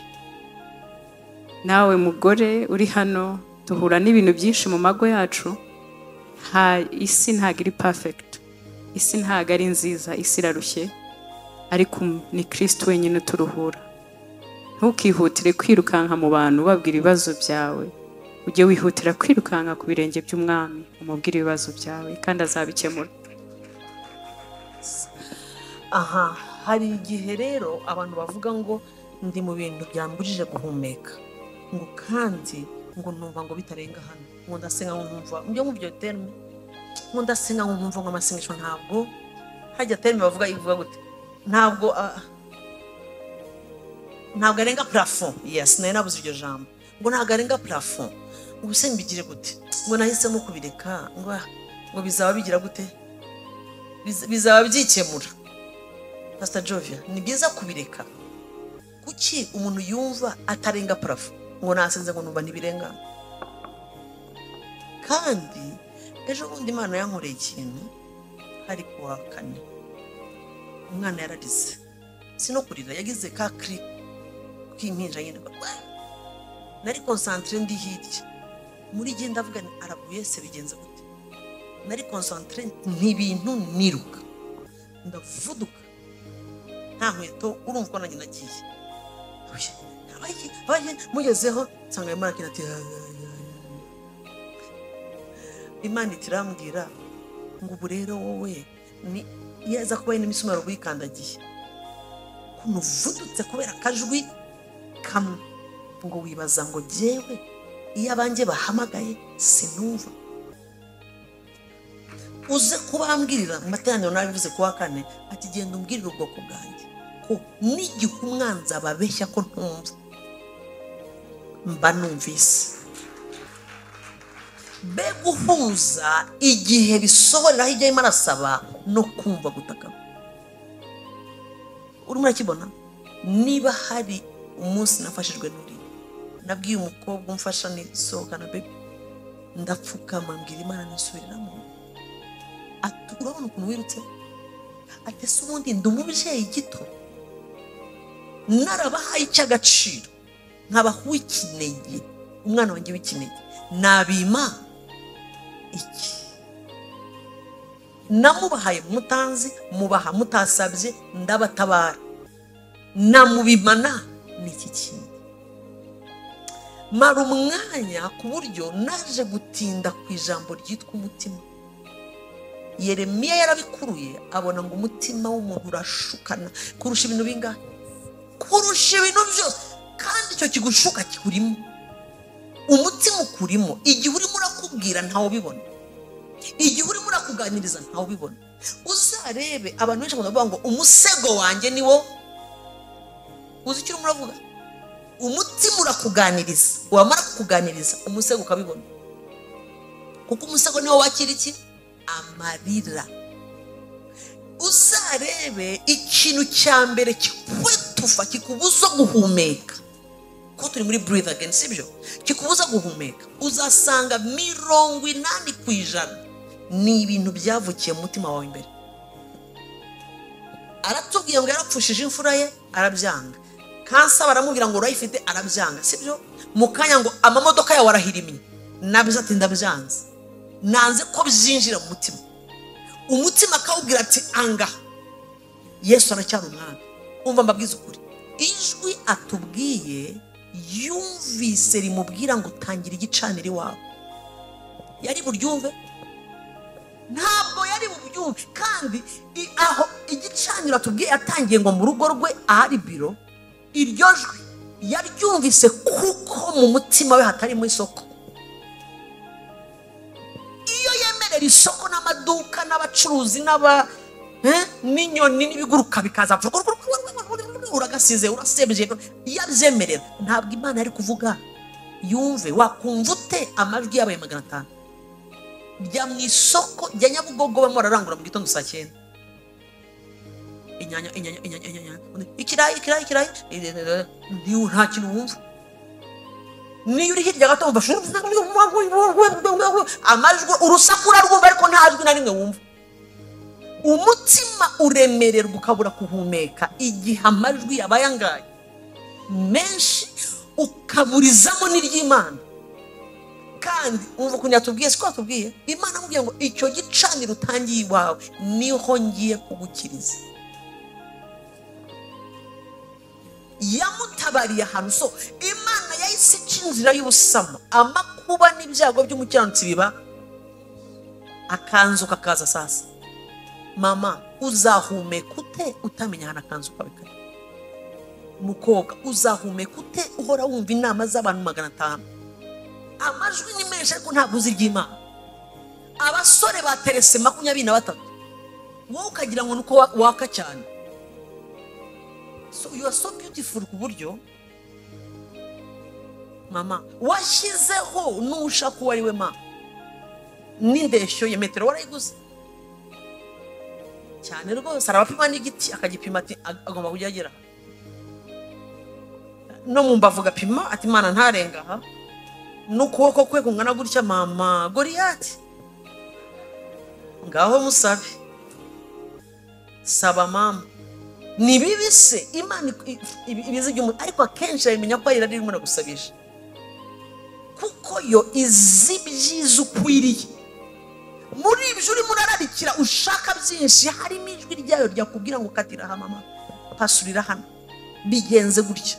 Nawe mugore uri hano duhura n'ibintu byinshi mu mago yacu nta isi ntabwo iri perfect isi ntabwo ari nziza isi irarushye ariko ni kirisiti wenyine uturuhura ntukihutire kwirukanka mu bantu ubabwira ibibazo byawe. Ujye wihutira kwirukanka ku birenge by'umwami umubwire ibibazo byawe kandi azabikemura. Aha hari igihe rero abantu bavuga ngo ndi mu bintu byambujije guhumeka. Ngo kandi ngo numva ngo bitarenga hano. Ngo ndasenga ngo nkumva ibyo nk'ibyo terme? Ngo ndasenga ngo nkumva ngo amasengesho ntabwo? Hajya terme bavuga ivuga gute? Ntabwo ah, ntabwo arenga parafo yesi nari nabuze iryo jambo. Ngo ntabwo arenga parafo ese mbigire gute? Ngo nahisemo kubireka ngo bizaba bigira gute? Biz- bizaba byikemura? Pasita jovia ni byiza kubireka. Kuki umuntu yumva atarenga parafo? Ngo nasenze ngo numva ntibirenga kandi ejo bundi imana yankoreye ikintu hari kuwa kane. Umwana yararize. Si no kurira yagize ka kiri k'impinja nyine nari konsantire ndi hirya. Muri gihe ndavuga nti araguye se bigenze gute? Nari konsantire ntibintu niruka. Ndavuduka. Nta nkweto urumva ko nanjye nagiye. Mugezeho nsanga arimo arakina ati imana iti irambwira ngo ubu rero wowe ni iyo aza kuba n'imisumari wikandagiye ukuntu uvudutse kubera akajwi kamwe. Ngo wibaza ngo jyewe iyo abanjye bahamagaye sinumva uze kubambwirira mu materaniro nabivuze ku wa kane ati genda umbwirire ubwoko bwanjye ko n'igihe umwanzi ababeshya ko ntumva mba numvise be guhuza igihe bisohoreraho ibyo arimo arasaba no kumva gutaka urimo urakibona niba hari umunsi nafashijwe n'uri. Nabwiye umukobwa umfasha nisohokana bebe ndapfukama mbwira imana nisubiriramo ati urabona ukuntu wirutse? Ati ese ubundi ndi umubyeyi gito? Narabahaye icy'agaciro nkabaha uw'ikinege umwana wanjye w'ikinege. Nabima iki? Namubahaye mutanzi mubaha mutasabye ndabatabara namubimana ni iki kindi mara umwanya ku buryo naje gutinda ku ijambo ryitwa umutima. Yeremiya yarabikuruye abona ngo umutima w'umuntu urashukana kurusha ibintu bingahe? Kurusha ibintu byose. Kandi icyo kigushuka kikurimo. Umutima ukurimo. Igihe urimo urakubwira ntawe ubibona. Igihe urimo urakuganiriza ntawe ubibona. Uzarebe abantu benshi bakunda kuvuga ngo umusego wanjye ni wo? Uzi icyo urimo uravuga? Umutima urakuganiriza. Wamara kukuganiriza umusego ukabibona kuko umusego niwo wakira iki? Amarira. Uzarebe ikintu cya mbere kikwetufa kikubuza guhumeka. Ko turi muri breathe again sibyo kikubuza guhumeka. Uzasanga mirongo inani ku ijana. Ni ibintu byavukiye mu mutima wawe imbere aratubwiye ngo yarapfushije imfura ye arabyanga. Kansa baramubwira ngo urayifite arabyanga sibyo? Mu kanya ngo amamodoka yawe arahirimye. Nabyo ati ndabyanze. Nanze ko byinjira mu mutima. Umutima akawubwira ati anga. Yesu aracyari umwami. Umva mbabwize ukuri. Ijwi atubwiye yumvise rimubwira ngo tangira igicaniro iwawe. Yari buryumve? Ntabwo yari bubyumve. Kandi aho igicaniro atubwiye yatangiye ngo mu rugo rwe ahari biro iryo jwi yaryumvise kuko mu mutima we hatarimo isoko. Iyo yemerera isoko n'amaduka n'abacuruzi n'aba Eh? n'inyoni n'ibiguruka bikaza uragasize urasebye iyo abyemerera ntabwo imana yari kuvuga yumve wakumva ute amajwi yabaye magana atanu? Jya mu isoko jya nyabugogo bamwe bararangura mu gitondo saa cyenda. Inyanya inyanya inyanya inyanya. Ikirayi ikirayi ikirayi nta kintu wumva niyo uri hirya gato wumva amajwi urusaku urarwumva ariko nta jwi na rimwe wumva umutima uremererwa ukabura kuhumeka igihe amajwi yabaye angahe menshi ukaburizamo n'iry'imana kandi umva ukuntu yatubwiye siko yatubwiye imana amubwiye ngo icyo gicaniro utangiye iwawe ni ho ngiye kugukiriza yamutabariye ahantu so imana yahise ica inzira y'ubusamo amakuba n'ibyago by'umukiranutsi biba akanzu kakaza sasa mama uzahumeka ute utamenya ahantu akanzu kawe kari? Mukobwa uzahumeka ute uhora wumva inama z'abantu magana atanu? Amajwi ni menshi ariko ntabwo uzi iry'imana abasore baterese makumyabiri na batatu. Wowe ukagira ngo ni uko wa- waka cyane. So you are so beautiful ku buryo mama washyizeho n'ushaka uwo ari we mama n'indeshyo ya metero? Warayiguze cyane rwose hari n'igiti akagipima ati "Ag- agomba kujya agera aha." no mu mbavu agapima ati imana ntarenga aha n'ukuboko kwe kungana gutya mama. Goriyati ngaho musabe. Saba mama. Ni bibi imana ik- i- ibi- ibizi by'umuntu ariko akenshi abimenya ko arira ririmo gusabisha kuko yo izi ibyiza ukwiriye. Muri ibyo urimo urararikira ushaka byinshi harimo ijwi ryayo ryakubwira ngo katira aha mama pasurira hano. Bigenze gutya.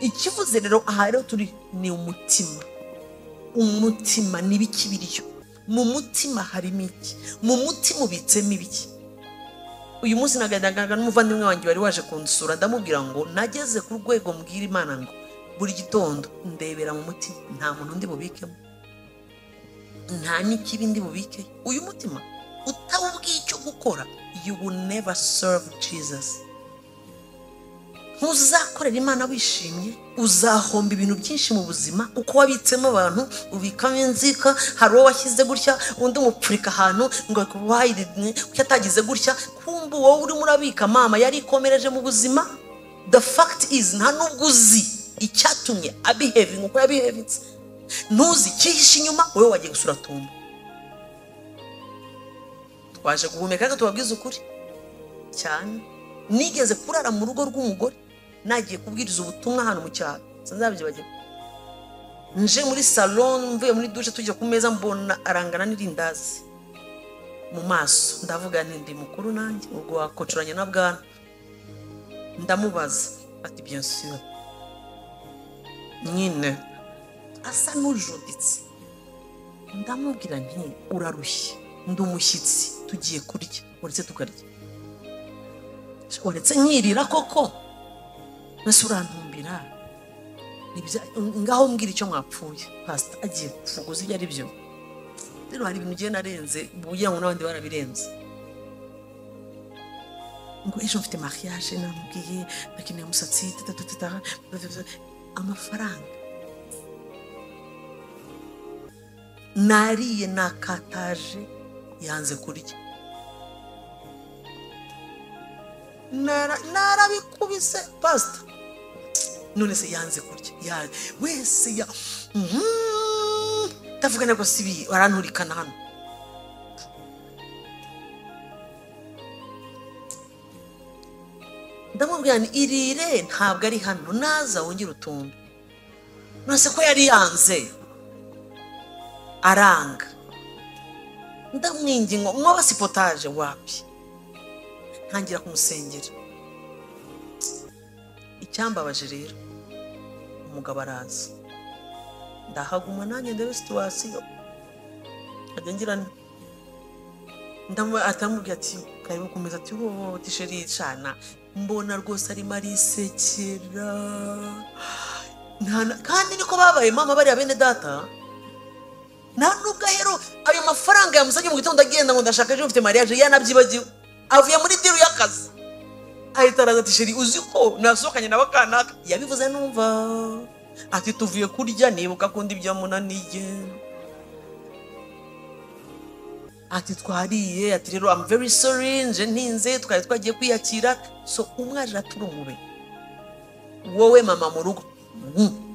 Ikivuze rero aha rero turi ni umutima. Umutima ni ibiki biriyo mu mutima harimo iki? Mu mutima ubitsemo ibiki? Uyu munsi naganiraga n'umuvandimwe wanjye wari waje kunsura ndamubwira ngo nageze ku rwego mbwira imana ngo buri gitondo ndebera mu mutima nta muntu undi bubikemo nta n'ikibi ndi bubike uyu mutima utawubwiye icyo gukora. You will never serve jesus. Ntuzakorera imana wishimye. Uzahomba ibintu byinshi mu buzima uko wabitsemo abantu ubikamo inzika hari uwo washyize gutya undi umupfurika ahantu ngo wayirine kuko atagize gutya? Kumva wowe urimo urabika mama yari ikomereje mu buzima? The fact is nta nubwo uzi icyatumye abihevinga uko yabihevinze ntuzi icyihishe inyuma wowe wagiye gusura tumba twaje guhumeka ariko tubabwize ukuri. Cyane. Nigeze kurara mu rugo rw'umugore. Nagiye kubwiriza ubutumwa hano mu cyaro. Sinzabyibagiwe. Nje muri salon mvuye muri dushe tujya ku meza mbona arangana n'irindazi. Mu maso. Ndavuga ndi mukuru nanjye ubwo wakocoranye na bwana. Ndamubaza. Ati sûr. Nyine. Asa n'ujuditse. Ndamubwira nti urarushye. Ndi umushyitsi. Tugiye kurya. Uretse tukarya. Uretse nkirira koko? Mbese urantumbira ngaho mbwira icyo mwapfuye. Pasita agiye kuvuguza ibyo ari byo. Rero hari ibintu narenze ugira ngo n'abandi barabirenze. Ngo ejo mfite mariage namubwiye ndakeneye umusatsi amafaranga. Nariye nakataje yanze kurya. Narabikubise. Pasita none se yanze kurya. Ya wese ya Mhm. ndavuga ntabwo si ibi waranturikana hano. Ndamubwira nti irire ntabwo ari hano. Naza wongere utunde. None ko yari yanze. Aranga. Ndamwinginga mwoba sipotaje wapi? Ntangira kumusengera. Icyambabaje rero umugabo araza. Ndahaguma nanjye ndebe situwasiyo. Ngira atamubwira ati karibu kumeza ati wowe tisheri cana mbona rwose arimo arisekera. Kandi niko babaye mama bariya bene data. Nta nubwo ahero ayo mafaranga yamusabye mu gitondo agenda ngo ndashaka ejo mfite mariage yanabyibagiwe. Avuye muri diru y'akazi ahita araza ati sheri uzi ko? Nasohokanye na bakanaka yabivuze numva. Ati tuvuye kurya nibuka ko undi byamunaniye ati twariye. Ati rero I'm very sorry. Nje ntinze. Twari twagiye kwiyakira. So umwaje aturumube wowe mama mu rugo. Mm.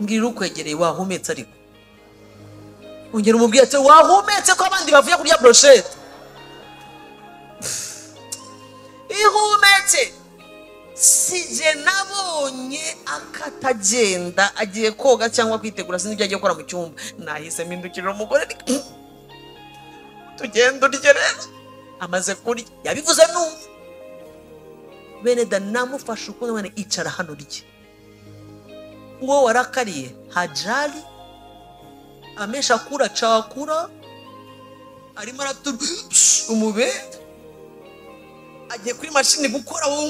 mbwira ukwegereye wahumetse ariko. Ongera umubwire ati wahumetse ko abandi bavuye kurya broshete ihumetse. Sije nabonye akatagenda agiye koga cyangwa kwitegura sinzi ibyo agiye gukora mu cyumba. Nahise mpindukirira umugore nti, tugenda urye rero amaze kurya yabivuze numva bene da namufashe mwana icara hano urye. Uwo warakariye hajali amesha kura cakura arimo aratura umube. Agiye kuri mashini gukora wo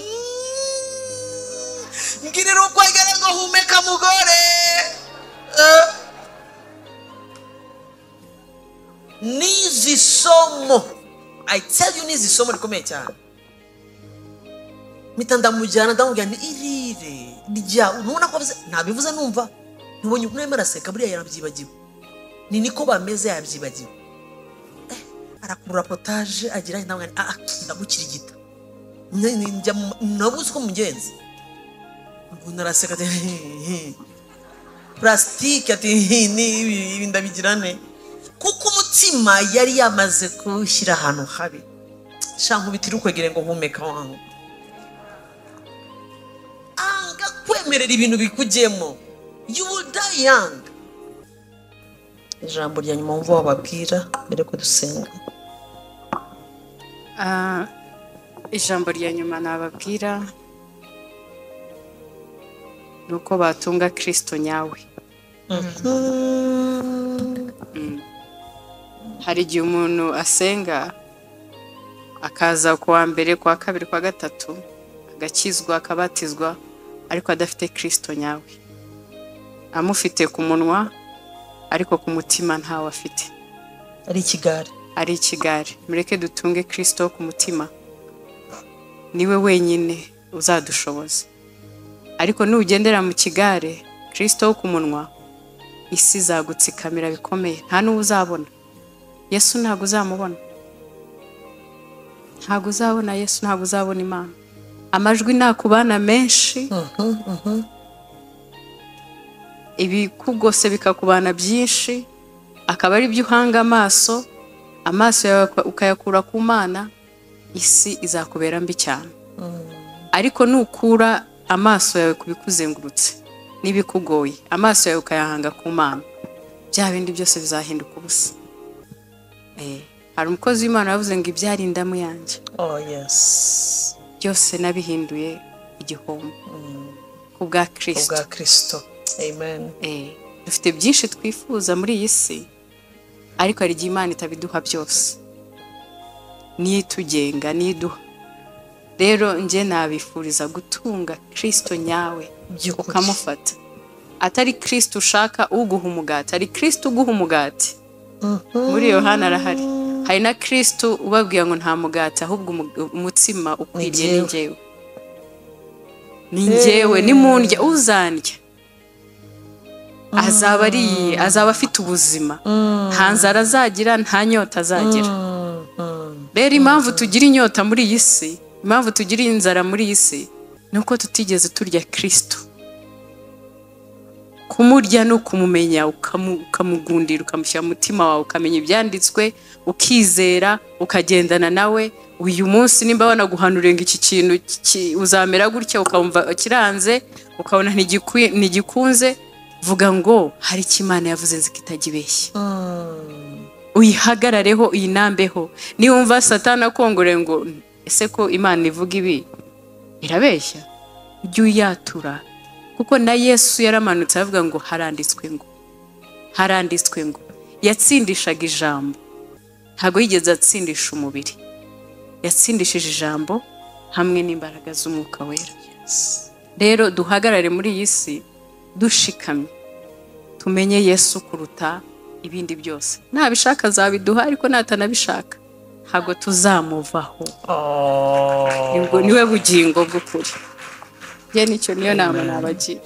mbwirira uko agera ngo humeka mugore. Eh. n'izi somo. I tell you n'izi somo rikomeye cyane. Mpita ndamujyana ndamubwira ni irire. Rya nubona ko ntabivuze numva ntibonye ukuntu arimo araseka buriya yarabyibagiwe ni niko bameze yabyibagiwe. Eh, arakurura potaje agira ndamubwira nti ah ndamukirigita. Nabuze uko mugenzi. Umuntu araseka ati purasitike ati ibi ndabigira ne kuko umutima yari yamaze kuwushyira ahantu habi. Sha nkubitire ukwegere ngo humeka wangu. Anga kwemerera ibintu bikujyemo. You will die young. Ijambo rya nyuma wumva wababwira mbere ko dusenga Ah, ijambo rya nyuma nababwira ni uko batunga kirisito nyawe. Hari igihe umuntu asenga akaza ku wa mbere ku wa kabiri ku wa gatatu agakizwa akabatizwa ariko adafite kirisito nyawe. Amufite ku munwa ariko ku mutima ntawe afite ari ikigare ari ikigare mureke dutunge kirisito ku mutima. Niwe wenyine uzadushoboza. Ariko nugendera mu kigare kirisito wo ku munwa isi izagutsikamira bikomeye. Nta n'uwo uzabona. Yesu ntabwo uzamubona. Ntabwo uzabona yesu ntabwo uzabona imana. Amajwi nakubana menshi. Ibikugose bikakubana byinshi akaba ari byo uhanga amaso amaso yawe ukayakura ku mana isi izakubera mbi cyane. Ariko nukura amaso yawe ku bikuzengurutse n'ibikugoye amaso yawe ukayahanga ku mana bya bindi byose bizahinduka ubusa. Eh, hari umukozi w'imana wavuze ngo ibyari indamu yanjye. Oh byose nabihinduye igihombo. Ku bwa kirisito Eh, dufite byinshi twifuza muri iyi si ariko hari igihe imana itabiduha byose. Niyo itugenga niyo iduha rero njye nabifuriza gutunga kirisito nyawe ukamufata. Atari kirisito ushaka uguha umugati hari kirisito uguha umugati. Muri yohana arahari. Hari na kirisito ubabwira ngo nta mugati ahubwo umu- umutsima ukwiriye ni Ni njyewe. ni njyewe nimundya uzandya azaba ariye azaba afite ubuzima. Nta nzara azagira nta nyota azagira. Rero impamvu tugira inyota muri iyi si impamvu tugira inzara muri iyi si ni uko tutigeze turya kirisito kumurya ni ukumumenya ukamu- ukamugundira ukamushyira mu mutima wawe ukamenya ibyanditswe ukizera ukagendana nawe. Uyu munsi nimba wanaguhanuriye ngo iki kintu ki- uzamera gutya ukumva kiranze ukabona ntigikunze vuga ngo hari icyo imana yavuze nzi kitajya ibeshya? Uyihagarareho uyinambeho. Niwumva satana akongore ngo ese ko imana ivuga ibi? Irabeshya. Ujye uyatura. Kuko na yesu yaramanutse avuga ngo haranditswe ngo. Haranditswe ngo. Yatsindishaga ijambo. Ntabwo yigeze atsindisha umubiri. Yatsindishije ijambo hamwe n'imbaraga z'umwuka wera. Rero duhagarare muri iyi si. Dushikamye tumenye yesu kuruta ibindi byose. Ntabishaka azabiduha ariko natanabishaka. Ntabwo tuzamuvaho. Oh. ni we bugingo bw'ukuri. Njye ni cyo niyo nama nabagira.